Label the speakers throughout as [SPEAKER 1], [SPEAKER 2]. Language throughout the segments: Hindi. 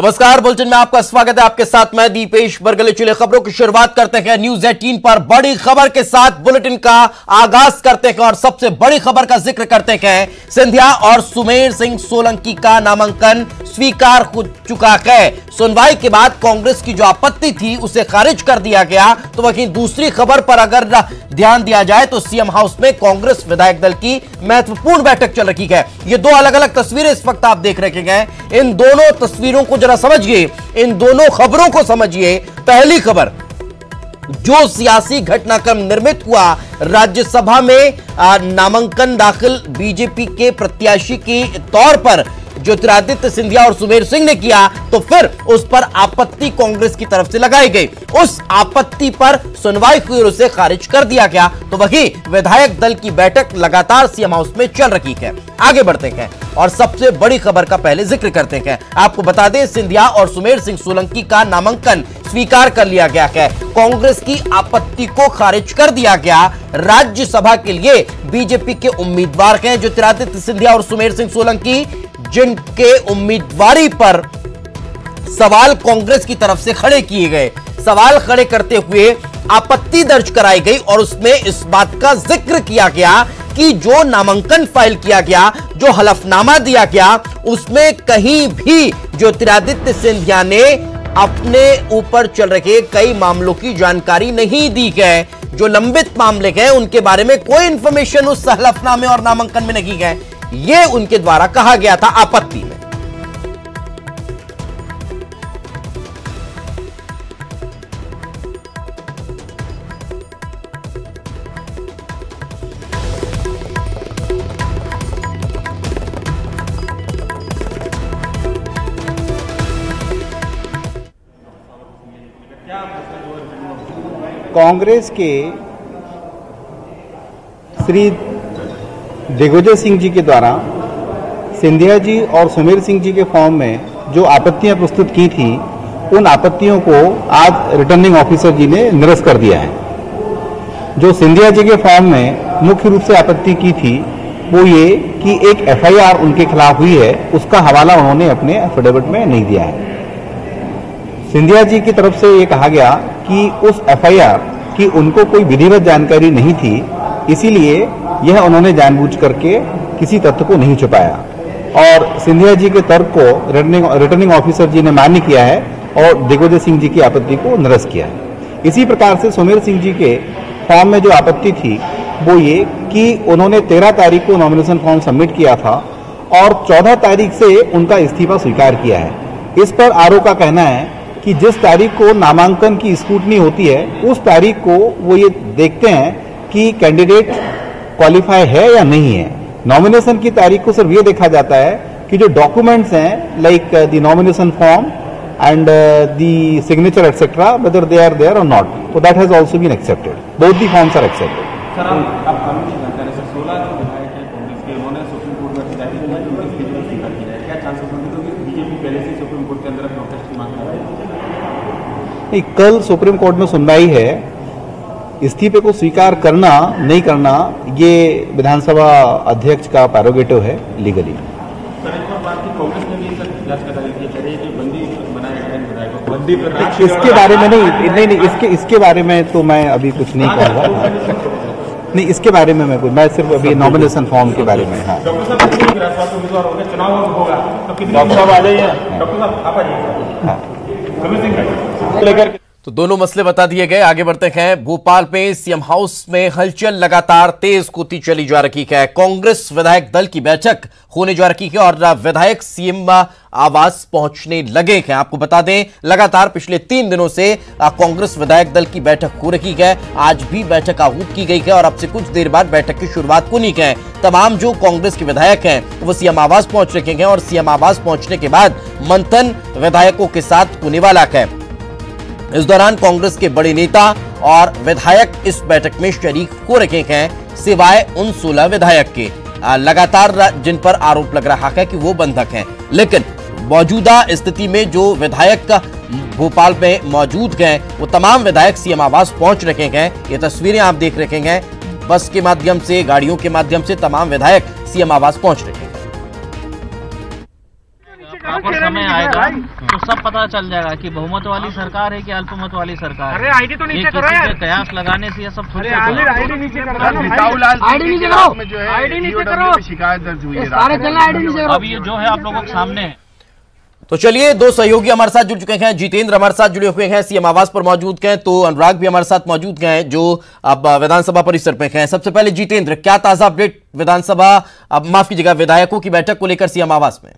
[SPEAKER 1] नमस्कार, बुलेटिन में आपका स्वागत है। आपके साथ मैं दीपेश बरगले। चुले खबरों की शुरुआत करते हैं। न्यूज़ एटीन पर बड़ी खबर के साथ बुलेटिन का आगाज़ करते हैं और सबसे बड़ी खबर का ज़िक्र करते हैं। सिंधिया और सुमेर सिंह सोलंकी का नामांकन स्वीकार हो चुका है। सुनवाई के बाद कांग्रेस की जो आपत्ति थी, उसे खारिज कर दिया गया। तो वहीं दूसरी खबर पर अगर ध्यान दिया जाए तो सीएम हाउस में कांग्रेस विधायक दल की महत्वपूर्ण बैठक चल रही है। ये दो अलग अलग तस्वीरें इस वक्त आप देख रहे हैं। इन दोनों तस्वीरों को समझिए, इन दोनों खबरों को समझिए। पहली खबर, जो सियासी घटनाक्रम निर्मित हुआ, राज्यसभा में नामांकन दाखिल बीजेपी के प्रत्याशी के तौर पर ज्योतिरादित्य सिंधिया और सुमेर सिंह ने किया तो फिर उस पर आपत्ति कांग्रेस की तरफ़ से लगाई गई। उस आपत्ति पर सुनवाई हुई उसे खारिज कर दिया गया। तो वही विधायक दल की बैठक लगातार सीएम हाउस में चल रही है। आगे बढ़ते हैं और सबसे बड़ी खबर का पहले ज़िक्र करते हैं। आपको बता दें, सिंधिया और सुमेर सिंह सोलंकी का नामांकन स्वीकार कर लिया गया है। कांग्रेस की आपत्ति को खारिज कर दिया गया। राज्यसभा के लिए बीजेपी के उम्मीदवार हैं ज्योतिरादित्य सिंधिया और सुमेर सिंह सोलंकी। जिनके उम्मीदवारी पर सवाल कांग्रेस की तरफ़ से खड़े किए गए। सवाल खड़े करते हुए आपत्ति दर्ज कराई गई और उसमें इस बात का ज़िक्र किया गया कि जो नामांकन फ़ाइल किया गया, जो हलफनामा दिया गया, उसमें कहीं भी ज्योतिरादित्य सिंधिया ने अपने ऊपर चल रहे कई मामलों की जानकारी नहीं दी गए जो लंबित मामले हैं, उनके बारे में कोई इंफॉर्मेशन उस हलफनामे और नामांकन में नहीं गए ये उनके द्वारा कहा गया था आपत्ति में।
[SPEAKER 2] कांग्रेस के श्री दिग्विजय सिंह जी के द्वारा, सिंधिया जी और सुमेर सिंह जी के फॉर्म में जो आपत्तियाँ प्रस्तुत की थी, उन आपत्तियों को आज रिटर्निंग ऑफिसर जी ने निरस्त कर दिया है। जो सिंधिया जी के फॉर्म में मुख्य रूप से आपत्ति की थी, वो ये कि एक एफआईआर उनके खिलाफ हुई है, उसका हवाला उन्होंने अपने एफिडेविट में नहीं दिया है। सिंधिया जी की तरफ़ से ये कहा गया कि उस एफआईआर की उनको कोई विधिवत जानकारी नहीं थी, इसीलिए यह उन्होंने जानबूझ करके किसी तथ्य को नहीं छुपाया। और सिंधिया जी के तर्क को रिटर्निंग रिटर्निंग ऑफिसर जी ने मान्य किया है और दिग्विजय सिंह जी की आपत्ति को निरस्त किया है। इसी प्रकार से सुमेर सिंह जी के फॉर्म में जो आपत्ति थी, वो ये कि उन्होंने तेरह तारीख को नॉमिनेशन फॉर्म सबमिट किया था और चौदह तारीख से उनका इस्तीफा स्वीकार किया है। इस पर आरोप का कहना है कि जिस तारीख को नामांकन की स्कूटनी होती है, उस तारीख को वो ये देखते हैं कि कैंडिडेट क्वालिफाई है या नहीं है? नॉमिनेशन की तारीख को सिर्फ़ ये देखा जाता है कि जो डॉक्यूमेंट्स हैं like the nomination form and the signature etcetera whether they are there और नॉट तो that has also been accepted both the forms are accepted sir आप कानूनी जानकारी सर 16 जो विधायक हैं कांग्रेस के उन्होंने सुप्रीम कोर्ट में जारी किया कि उनके स्पीच स्वीकार किया है। क्या चांसेस होंगे? क्योंकि बीजेपी पहले से सुप्रीम कोर्ट के अंदर प्रोटेस्ट की मांग कर रही है। नहीं कल सुप्रीम कोर्ट में सुनवाई है इस्तीफे को स्वीकार करना नहीं करना ये विधानसभा अध्यक्ष का पैरोगेटिव है लीगली इसके बारे में नहीं नहीं नहीं इसके इसके बारे में तो मैं अभी कुछ नहीं कहूँगा। नहीं इसके बारे में मैं कुछ मैं सिर्फ़ अभी नॉमिनेशन फॉर्म के बारे में हाँ। डॉक्टर साहब आ जाइए। डॉक्टर साहब आप आ
[SPEAKER 1] जाइए। लेकर तो दोनों मसले बता दिए गए, आगे बढ़ते हैं। भोपाल में सीएम हाउस में हलचल लगातार तेज होती चली जा रही है। कांग्रेस विधायक दल की बैठक होने जा रही है और विधायक सीएम आवास पहुँचने लगे हैं। आपको बता दें, लगातार पिछले तीन दिनों से कांग्रेस विधायक दल की बैठक हो रही है। आज भी बैठक आहूत की गई है और अब से कुछ देर बाद बैठक की शुरुआत होनी है तमाम जो कांग्रेस के विधायक हैं, वो सीएम आवास पहुँच रखे हैं और सीएम आवास पहुँचने के बाद मंथन विधायकों के साथ होने वाला है। इस दौरान कांग्रेस के बड़े नेता और विधायक इस बैठक में शरीक हो रखे हैं, सिवाय उन 16 विधायक के। लगातार जिन पर आरोप लग रहा है कि वो बंधक हैं। लेकिन मौजूदा स्थिति में जो विधायक भोपाल में मौजूद हैं, वो तमाम विधायक सीएम आवास पहुँच रखे हैं। ये तस्वीरें आप देख रखे हैं। बस के माध्यम से, गाड़ियों के माध्यम से तमाम विधायक सीएम आवास पहुँच रखे हैं।
[SPEAKER 3] प्रॉपर समय आएगा तो सब पता चल जाएगा कि बहुमत वाली सरकार है कि अल्पमत वाली सरकार
[SPEAKER 4] अरे
[SPEAKER 3] है
[SPEAKER 4] आईडी तो नीचे करो यार।
[SPEAKER 3] कयास लगाने से ये सब थोड़ी है।
[SPEAKER 4] आईडी नीचे करो। ना भाई।
[SPEAKER 5] बिताऊलाल
[SPEAKER 4] आईडी नीचे करो।
[SPEAKER 5] जो है
[SPEAKER 4] आईडी नीचे
[SPEAKER 5] EOW
[SPEAKER 4] करो।
[SPEAKER 5] शिकायत दर्ज हुई है
[SPEAKER 4] सारे चलना आईडी नीचे करो।
[SPEAKER 3] अब ये जो है आप लोगों के सामने है।
[SPEAKER 1] तो चलिए दो सहयोगी हमारे साथ जुड़ चुके हैं जितेंद्र हमारे साथ जुड़े हुए हैं सीएम आवास पर मौजूद हैं तो अनुराग भी हमारे साथ मौजूद हैं जो अब विधानसभा परिसर पे हैं। सबसे पहले जितेंद्र क्या ताज़ा अपडेट विधानसभा अब माफ़ कीजिएगा विधायकों की बैठक को लेकर सीएम आवास में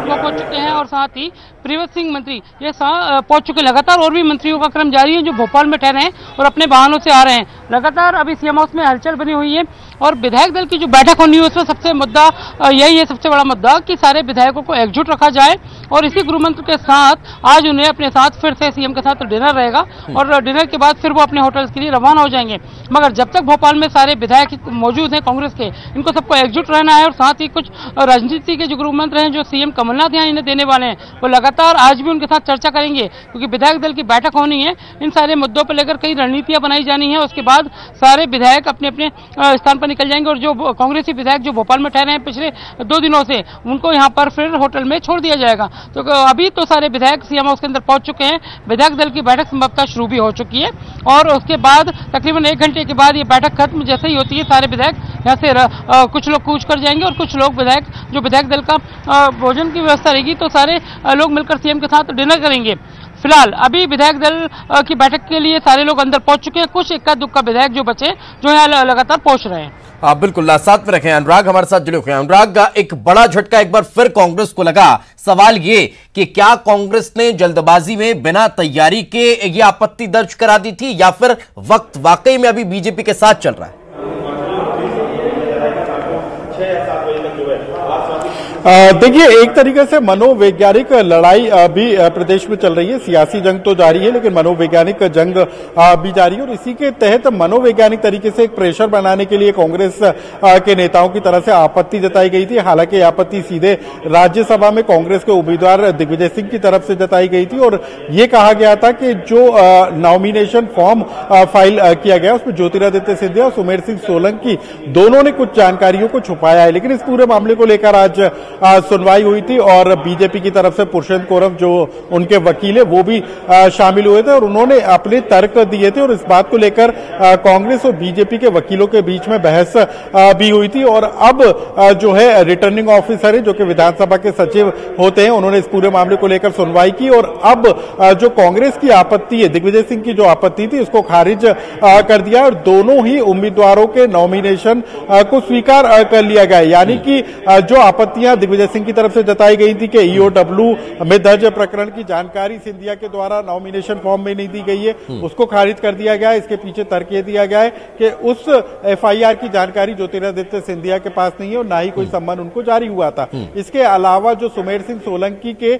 [SPEAKER 6] वो पहुँच चुके हैं और साथ ही प्रियवत सिंह मंत्री, ये पहुँच चुके लगातार और भी मंत्रियों का क्रम जारी है जो भोपाल में ठहरे हैं और अपने वाहनों से आ रहे हैं। लगातार अभी सीएम हाउस में हलचल बनी हुई है और विधायक दल की जो बैठक होनी है, उसमें सबसे मुद्दा यही है, सबसे बड़ा मुद्दा कि सारे विधायकों को एकजुट रखा जाए और इसी गृह मंत्री के साथ आज उन्हें अपने साथ फिर से सीएम के साथ डिनर रहेगा और डिनर के बाद फिर वो अपने होटल्स के लिए रवाना हो जाएँगे। मगर जब तक भोपाल में सारे विधायक मौजूद हैं, कांग्रेस के, इनको सबको एकजुट रहना है और साथ ही कुछ राजनीति के जो गृह मंत्री हैं, जो सीएम कमलनाथ यहाँ इन्हें देने वाले हैं, वो लगातार आज भी उनके साथ चर्चा करेंगे, क्योंकि विधायक दल की बैठक होनी है। इन सारे मुद्दों पर लेकर कई रणनीतियाँ बनाई जानी है, उसके बाद सारे विधायक अपने अपने स्थान पर निकल जाएँगे और जो कांग्रेसी विधायक जो भोपाल में ठहरे हैं पिछले दो दिनों से, उनको यहाँ पर फिर होटल में छोड़ दिया जाएगा। तो अभी तो सारे विधायक सीएम हाउस के अंदर पहुँच चुके हैं, विधायक दल की बैठक संभवतः शुरू भी हो चुकी है, और उसके बाद तकरीबन एक घंटे के बाद ये बैठक खत्म जैसे ही होती है, सारे विधायक यहाँ से कुछ लोग कूच कर जाएँगे और कुछ लोग विधायक, जो विधायक दल का भोजन की व्यवस्था रहेगी तो सारे लोग मिलकर सीएम के साथ डिनर करेंगे। फ़िलहाल, अभी विधायक दल की बैठक के लिए सारे लोग अंदर पहुँच चुके हैं। कुछ इक्का दुक्का विधायक जो बचे, जो ल- लगातार पहुँच रहे हैं।
[SPEAKER 1] आप बिल्कुल साथ में रखें अनुराग, हमारे साथ जुड़े हुए हैं। अनुराग का एक बड़ा झटका एक बार फिर कांग्रेस को लगा। सवाल ये कि क्या कांग्रेस ने जल्दबाजी में बिना तैयारी के ये आपत्ति दर्ज करा दी थी या फिर वक्त वाकई में अभी बीजेपी के साथ चल रहा है?
[SPEAKER 7] देखिए, एक तरीके से मनोवैज्ञानिक लड़ाई भी प्रदेश में चल रही है। सियासी जंग तो जारी है, लेकिन मनोवैज्ञानिक जंग भी जारी है। और इसी के तहत मनोवैज्ञानिक तरीके से एक प्रेशर बनाने के लिए कांग्रेस के नेताओं की तरफ़ से आपत्ति जताई गई थी। हालाँकि आपत्ति सीधे राज्यसभा में कांग्रेस के उम्मीदवार दिग्विजय सिंह की तरफ़ से जताई गई थी। और ये कहा गया था कि जो नॉमिनेशन फॉर्म फ़ाइल किया गया, उसमें ज्योतिरादित्य सिंधिया और सुमेर सिंह सोलंकी दोनों ने कुछ जानकारियों को छुपाया है। लेकिन इस पूरे मामले को लेकर आज सुनवाई हुई थी और बीजेपी की तरफ़ से पुरुषोत्तम कौरव जो उनके वकील है, वो भी शामिल हुए थे और उन्होंने अपने तर्क दिए थे और इस बात को लेकर कांग्रेस और बीजेपी के वकीलों के बीच में बहस भी हुई थी और अब जो है, रिटर्निंग ऑफिसर है, जो कि विधानसभा के सचिव होते हैं, उन्होंने इस पूरे मामले को लेकर सुनवाई की और अब जो कांग्रेस की आपत्ति है, दिग्विजय सिंह की जो आपत्ति थी उसको खारिज कर दिया और दोनों ही उम्मीदवारों के नॉमिनेशन को स्वीकार कर लिया गया यानी कि जो आपत्तियाँ दिग्विजय सिंह की तरफ़ से जताई गई थी कि ईओडब्ल्यू में दर्ज प्रकरण की जानकारी सिंधिया के द्वारा नॉमिनेशन फॉर्म में नहीं दी गई है। उसको खारिज कर दिया गया है। इसके पीछे तर्क ये दिया गया है कि उस एफआईआर की जानकारी ज्योतिरादित्य सिंधिया के पास नहीं है और ना ही कोई सम्मान उनको जारी हुआ था। इसके अलावा जो सुमेर सिंह सोलंकी के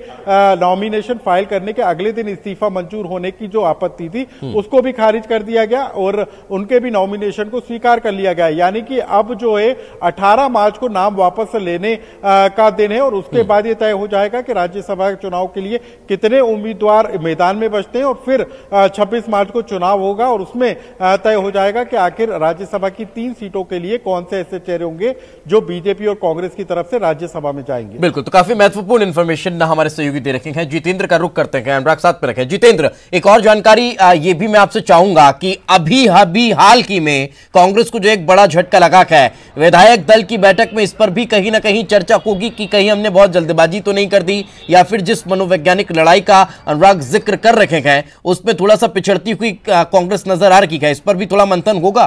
[SPEAKER 7] नॉमिनेशन फ़ाइल करने के अगले दिन इस्तीफा मंजूर होने की जो आपत्ति थी उसको भी खारिज कर दिया गया और उनके भी नॉमिनेशन को स्वीकार कर लिया गया। यानी कि अब जो है 18 मार्च को नाम वापस लेने अ, का दिन है और उसके बाद ये तय हो जाएगा कि राज्यसभा चुनाव के लिए कितने उम्मीदवार मैदान में बचते हैं और फिर छब्बीस मार्च को चुनाव होगा और उसमें तय हो जाएगा कि आखिर राज्यसभा की तीन सीटों के लिए कौन से ऐसे चेहरे होंगे जो बीजेपी और कांग्रेस की तरफ़ से राज्यसभा में जाएँगे।
[SPEAKER 1] बिल्कुल तो काफ़ी महत्वपूर्ण इंफॉर्मेशन ना हमारे सहयोगी दे रखे हैं। जितेंद्र का रुख करते हैं अनुराग साथ में रखे। जितेंद्र एक और जानकारी ये भी मैं आपसे चाहूँगा कि अभी अभी हाल की में कांग्रेस को जो एक बड़ा झटका लगा है विधायक दल की बैठक में इस पर भी कहीं ना कहीं चर्चा होगी कि कहीं हमने बहुत जल्दबाजी तो नहीं कर दी, या फिर जिस मनोवैज्ञानिक लड़ाई का अनुराग ज़िक्र कर रखे हैं, उसमें थोड़ा सा पिछड़ती हुई कांग्रेस नज़र आ रही है, इस पर भी थोड़ा मंथन होगा?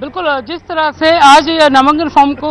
[SPEAKER 6] बिल्कुल जिस तरह से आज नामांकन फॉर्म को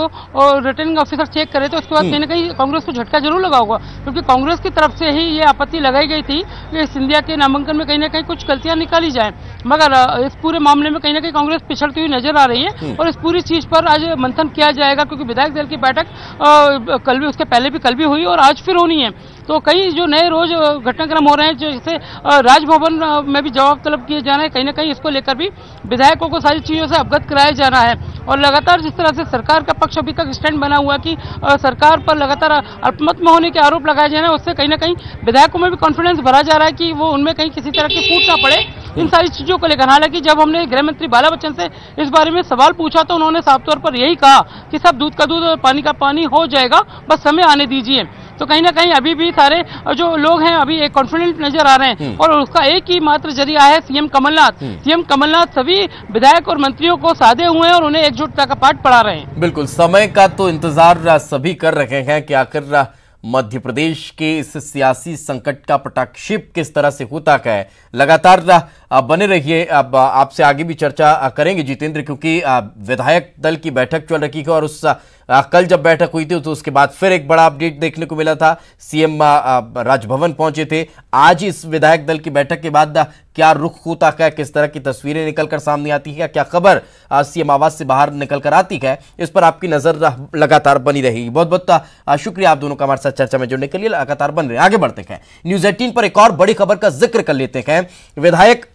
[SPEAKER 6] रिटर्निंग ऑफिसर चेक करे तो उसके बाद कहीं ना कहीं कांग्रेस को झटका ज़रूर लगा होगा क्योंकि कांग्रेस की तरफ़ से ही ये आपत्ति लगाई गई थी कि सिंधिया के नामांकन में कहीं ना कहीं कुछ गलतियाँ निकाली जाए। मगर इस पूरे मामले में कहीं ना कहीं कांग्रेस पिछड़ती हुई नज़र आ रही है और इस पूरी चीज़ पर आज मंथन किया जाएगा क्योंकि विधायक दल की बैठक कल भी उसके पहले भी कल भी हुई और आज फिर होनी है। तो कई जो नए रोज घटनाक्रम हो रहे हैं जैसे राजभवन में भी जवाब तलब किए जा रहे हैं कहीं ना कहीं इसको लेकर भी विधायकों को सारी चीज़ों से अवगत कराया जा रहा है। और लगातार जिस तरह से सरकार का पक्ष अभी तक स्टैंड बना हुआ कि सरकार पर लगातार अल्पमत में होने के आरोप लगाए जा रहे हैं उससे कहीं ना कहीं विधायकों में भी कॉन्फिडेंस भरा जा रहा है कि वो उनमें कहीं किसी तरह की फूट ना पड़े। इन सारी चीज़ों को लेकर। हालाँकि जब हमने गृह मंत्री बाला बच्चन से इस बारे में सवाल पूछा तो उन्होंने साफ़ तौर पर यही कहा कि सब दूध का दूध और पानी का पानी हो जाएगा बस समय आने दीजिए। तो कहीं ना कहीं अभी भी सारे जो लोग हैं अभी एक कॉन्फिडेंट नज़र आ रहे हैं। और उसका एक ही मात्र ज़रिया है सीएम कमलनाथ। सीएम कमलनाथ सभी विधायक और मंत्रियों को साधे हुए हैं और उन्हें एकजुटता का पाठ पढ़ा रहे हैं।
[SPEAKER 1] बिल्कुल समय का तो इंतज़ार सभी कर रहे हैं कि आखिर मध्य प्रदेश के इस सियासी संकट का पटाक्षेप किस तरह से होता है। लगातार बने रहिए, अब आपसे आगे भी चर्चा करेंगे जितेंद्र, क्योंकि विधायक दल की बैठक चल रही है और उस कल जब बैठक हुई थी तो उसके बाद फिर एक बड़ा अपडेट देखने को मिला था। सीएम राजभवन पहुँचे थे। आज इस विधायक दल की बैठक के बाद क्या रुख होता है किस तरह की तस्वीरें निकलकर सामने आती है, क्या खबर सीएम आवास से बाहर निकलकर आती है, इस पर आपकी नज़र लगातार बनी रहेगी बहुत बहुत शुक्रिया आप दोनों का हमारे साथ चर्चा में जुड़ने के लिए। लगातार बन रहे आगे बढ़ते हैं। न्यूज़ एटीन पर एक और बड़ी खबर का ज़िक्र कर लेते हैं। विधायक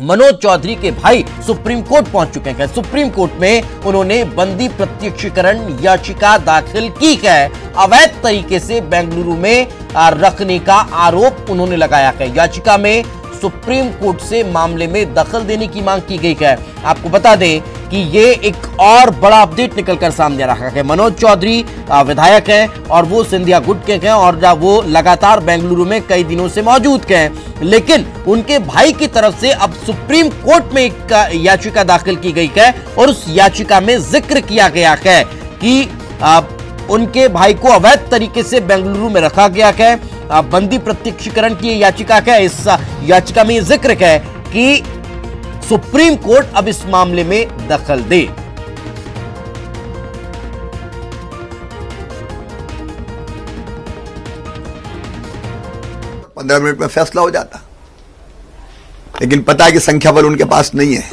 [SPEAKER 1] मनोज चौधरी के भाई सुप्रीम कोर्ट पहुँच चुके हैं। सुप्रीम कोर्ट में उन्होंने बंदी प्रत्यक्षीकरण याचिका दाखिल की है। अवैध तरीके से बेंगलुरु में रखने का आरोप उन्होंने लगाया है। याचिका में सुप्रीम कोर्ट से मामले में दखल देने की मांग की गई है। आपको बता दें कि ये एक और बड़ा अपडेट निकलकर सामने आ रहा है। मनोज चौधरी विधायक हैं और वो सिंधिया गुट के हैं और वो लगातार बेंगलुरु में कई दिनों से मौजूद के हैं। लेकिन उनके भाई की तरफ़ से अब सुप्रीम कोर्ट में एक याचिका दाखिल की गई है और उस याचिका में ज़िक्र किया गया है कि उनके भाई को अवैध तरीके से बेंगलुरु में रखा गया है। बंदी प्रत्यक्षीकरण की याचिका है। इस याचिका में ज़िक्र है कि सुप्रीम कोर्ट अब इस मामले में दखल दे।
[SPEAKER 5] पंद्रह मिनट में फैसला हो जाता। लेकिन पता है कि संख्या बल उनके पास नहीं है।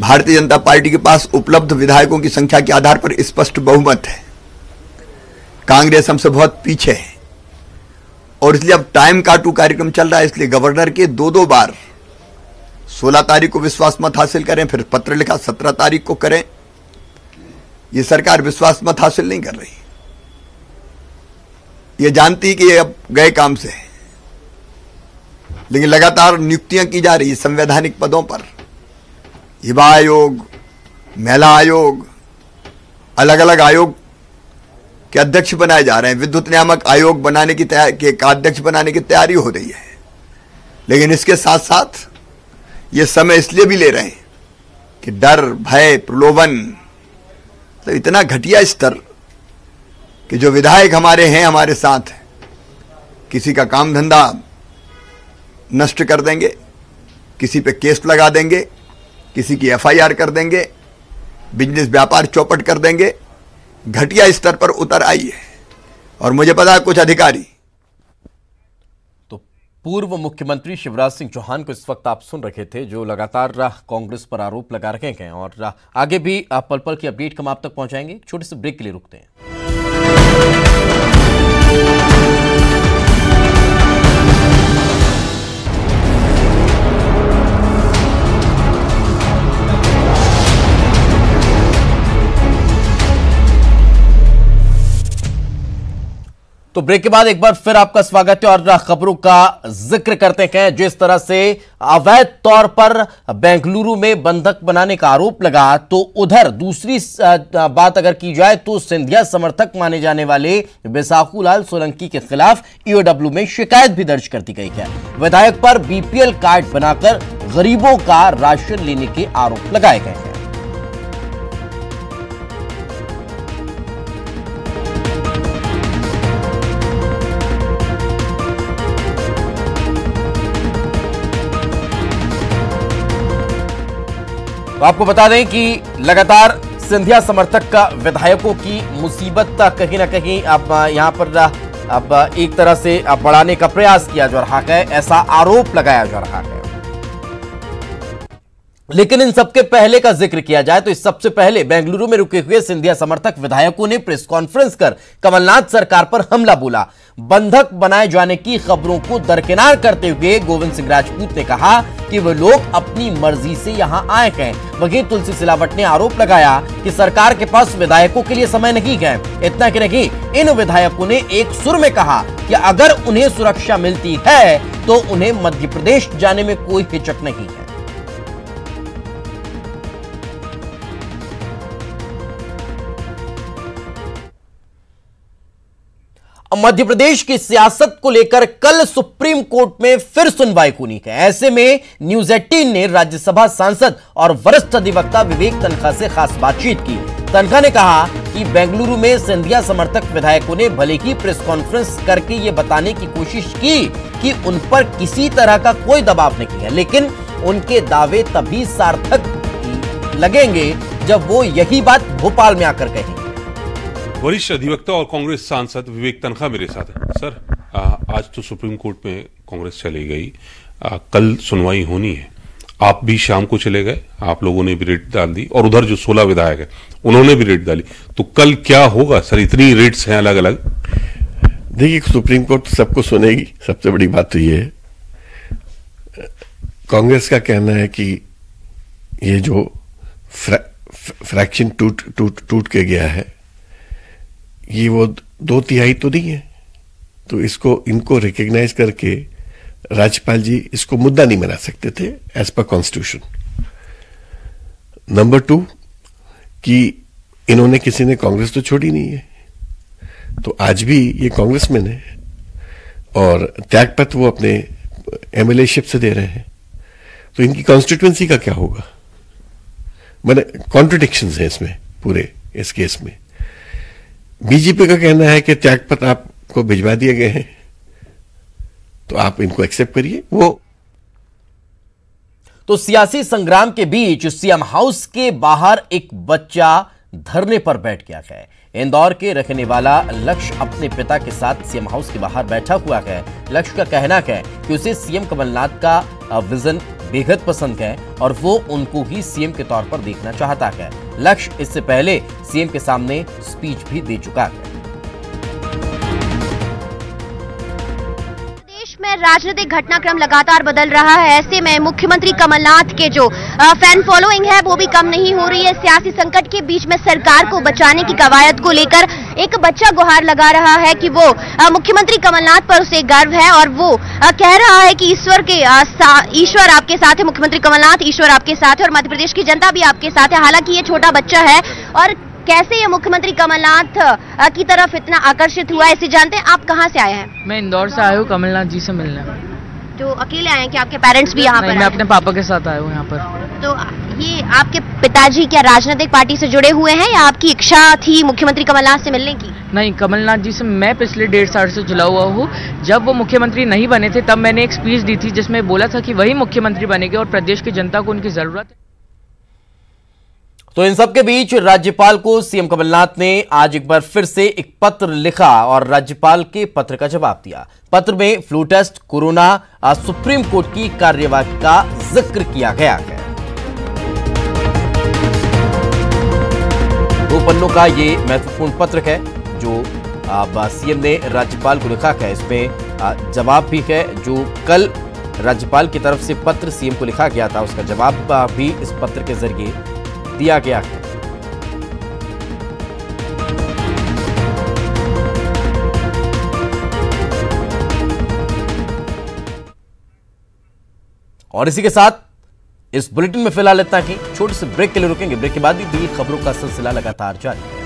[SPEAKER 5] भारतीय जनता पार्टी के पास उपलब्ध विधायकों की संख्या के आधार पर स्पष्ट बहुमत है। कांग्रेस हमसे बहुत पीछे है। और इसलिए अब टाइम काटू कार्यक्रम चल रहा है, इसलिए गवर्नर के दो दो बार 16 तारीख को विश्वास मत हासिल करें, फिर पत्र लिखा 17 तारीख को करें। ये सरकार विश्वास मत हासिल नहीं कर रही। ये जानती कि ये अब गए काम से है। लेकिन लगातार नियुक्तियाँ की जा रही संवैधानिक पदों पर। युवा आयोग, महिला आयोग अलग अलग आयोग के अध्यक्ष बनाए जा रहे हैं। विद्युत नियामक आयोग बनाने की तैयारी के अध्यक्ष बनाने की तैयारी हो रही है। लेकिन इसके साथ साथ ये समय इसलिए भी ले रहे हैं कि डर, भय, प्रलोभन तो इतना घटिया स्तर कि जो विधायक हमारे हैं, हमारे साथ किसी का काम धंधा नष्ट कर देंगे, किसी पे केस लगा देंगे, किसी की एफआईआर कर देंगे, बिज़नेस व्यापार चौपट कर देंगे, घटिया स्तर पर उतर आई है। और मुझे पता है कुछ अधिकारी
[SPEAKER 1] पूर्व मुख्यमंत्री शिवराज सिंह चौहान को इस वक्त आप सुन रहे थे, जो लगातार कांग्रेस पर आरोप लगा रहे हैं और आगे भी पल पल की अपडेट हम आप तक पहुंचाएँगे। छोटे से ब्रेक के लिए रुकते हैं। तो ब्रेक के बाद एक बार फिर आपका स्वागत है और खबरों का ज़िक्र करते हैं जिस तरह से अवैध तौर पर बेंगलुरु में बंधक बनाने का आरोप लगा। तो उधर दूसरी बात अगर की जाए तो सिंधिया समर्थक माने जाने वाले बैसाखूलाल सोलंकी के खिलाफ ईओडब्ल्यू में शिकायत भी दर्ज कर दी गई है। विधायक पर बीपीएल कार्ड बनाकर गरीबों का राशन लेने के आरोप लगाए गए हैं। तो आपको बता दें कि लगातार सिंधिया समर्थक का विधायकों की मुसीबत कहीं ना कहीं अब यहाँ पर अब एक तरह से बढ़ाने का प्रयास किया जा रहा है, ऐसा आरोप लगाया जा रहा है। लेकिन इन सबके पहले का ज़िक्र किया जाए तो इस सबसे पहले बेंगलुरु में रुके हुए सिंधिया समर्थक विधायकों ने प्रेस कॉन्फ्रेंस कर कमलनाथ सरकार पर हमला बोला। बंधक बनाए जाने की खबरों को दरकिनार करते हुए गोविंद सिंह राजपूत ने कहा कि वे लोग अपनी मर्ज़ी से यहाँ आए हैं। वहीं तुलसी सिलावट ने आरोप लगाया कि सरकार के पास विधायकों के लिए समय नहीं है। इतना की नहीं, इन विधायकों ने एक सुर में कहा कि अगर उन्हें सुरक्षा मिलती है तो उन्हें मध्य प्रदेश जाने में कोई हिचक नहीं है। मध्य प्रदेश की सियासत को लेकर कल सुप्रीम कोर्ट में फिर सुनवाई होनी है। ऐसे में न्यूज़ एटीन ने राज्यसभा सांसद और वरिष्ठ अधिवक्ता विवेक तनखा से खास बातचीत की। तनखा ने कहा कि बेंगलुरु में सिंधिया समर्थक विधायकों ने भले ही प्रेस कॉन्फ्रेंस करके ये बताने की कोशिश की कि उन पर किसी तरह का कोई दबाव नहीं है, लेकिन उनके दावे तभी सार्थक लगेंगे जब वो यही बात भोपाल में आकर कहेंगे।
[SPEAKER 8] वरिष्ठ अधिवक्ता और कांग्रेस सांसद विवेक तनखा मेरे साथ है। सर आ, आज तो सुप्रीम कोर्ट में कांग्रेस चली गई। आ, कल सुनवाई होनी है। आप भी शाम को चले गए। आप लोगों ने भी रेट डाल दी और उधर जो सोलह विधायक है उन्होंने भी रेट डाली। तो कल क्या होगा? सर इतनी रेट्स हैं अलग अलग
[SPEAKER 9] देखिए सुप्रीम कोर्ट सबको सुनेगी। सबसे बड़ी बात तो ये है। कांग्रेस का कहना है कि ये जो फ्रैक्शन टूट टूट टूट के गया है ये वो दो तिहाई तो नहीं है। तो इसको, इनको रिकग्नाइज करके राज्यपाल जी इसको मुद्दा नहीं बना सकते थे as per constitution number two कि इन्होंने किसी ने कांग्रेस तो छोड़ी नहीं है। तो आज भी ये कांग्रेस में है और त्यागपत्र वो अपने एमएलए शिप से दे रहे हैं। तो इनकी कॉन्स्टिट्युएंसी का क्या होगा? मैंने कॉन्ट्रोडिक्शन है इसमें, पूरे इस केस में। बीजेपी का कहना है कि त्यागपत्र आपको भिजवा दिए गए हैं। तो आप इनको एक्सेप्ट करिए। वो
[SPEAKER 1] तो सियासी संग्राम के बीच सीएम हाउस के बाहर एक बच्चा धरने पर बैठ गया है। इंदौर के रखने वाला लक्ष्य अपने पिता के साथ सीएम हाउस के बाहर बैठा हुआ है। लक्ष्य का कहना है कि उसे सीएम कमलनाथ का विजन बेहद पसंद है और वो उनको ही सीएम के तौर पर देखना चाहता है। लक्ष्य, इससे पहले सीएम के सामने स्पीच भी दे चुका है।
[SPEAKER 10] देश में राजनीतिक घटनाक्रम लगातार बदल रहा है, ऐसे में मुख्यमंत्री कमलनाथ के जो फ़ैन फॉलोइंग है, वो भी कम नहीं हो रही है। सियासी संकट के बीच में सरकार को बचाने की कवायद को लेकर एक बच्चा गुहार लगा रहा है कि वो मुख्यमंत्री कमलनाथ पर उसे गर्व है और वो कह रहा है कि ईश्वर के ईश्वर आपके साथ है, मुख्यमंत्री कमलनाथ ईश्वर आपके साथ है और मध्य प्रदेश की जनता भी आपके साथ है। हालाँकि ये छोटा बच्चा है और कैसे ये मुख्यमंत्री कमलनाथ की तरफ़ इतना आकर्षित हुआ इसे जानते हैं। आप कहाँ से आए हैं?
[SPEAKER 3] मैं इंदौर से आया हूँ, कमलनाथ जी से मिलने।
[SPEAKER 10] तो अकेले आए हैं कि आपके पेरेंट्स भी यहाँ पर
[SPEAKER 3] मैं अपने पापा के साथ आया हूँ यहाँ पर।
[SPEAKER 10] तो ये आपके पिताजी क्या राजनीतिक पार्टी से जुड़े हुए हैं या आपकी इच्छा थी मुख्यमंत्री कमलनाथ से मिलने की?
[SPEAKER 3] नहीं कमलनाथ जी से मैं पिछले डेढ़ साल से जुड़ा हुआ हूँ। जब वो मुख्यमंत्री नहीं बने थे तब मैंने एक स्पीच दी थी जिसमें बोला था कि वही मुख्यमंत्री बनेंगे और प्रदेश की जनता को उनकी ज़रूरत है।
[SPEAKER 1] तो इन सबके बीच राज्यपाल को सीएम कमलनाथ ने आज एक बार फिर से एक पत्र लिखा और राज्यपाल के पत्र का जवाब दिया। पत्र में flu test, corona supreme court की कार्यवाही का ज़िक्र किया गया है। दो पन्नों का ये महत्वपूर्ण पत्र है, जो सीएम ने राज्यपाल को लिखा है। इसमें जवाब भी है, जो कल राज्यपाल की तरफ़ से पत्र सीएम को लिखा गया था। उसका जवाब भी इस पत्र के ज़रिए दिया गया है। और इसी के साथ, इस बुलेटिन में फ़िलहाल इतना ही। छोटे से ब्रेक के लिए रुकेंगे। ब्रेक के बाद भी खबरों का सिलसिला लगातार जारी।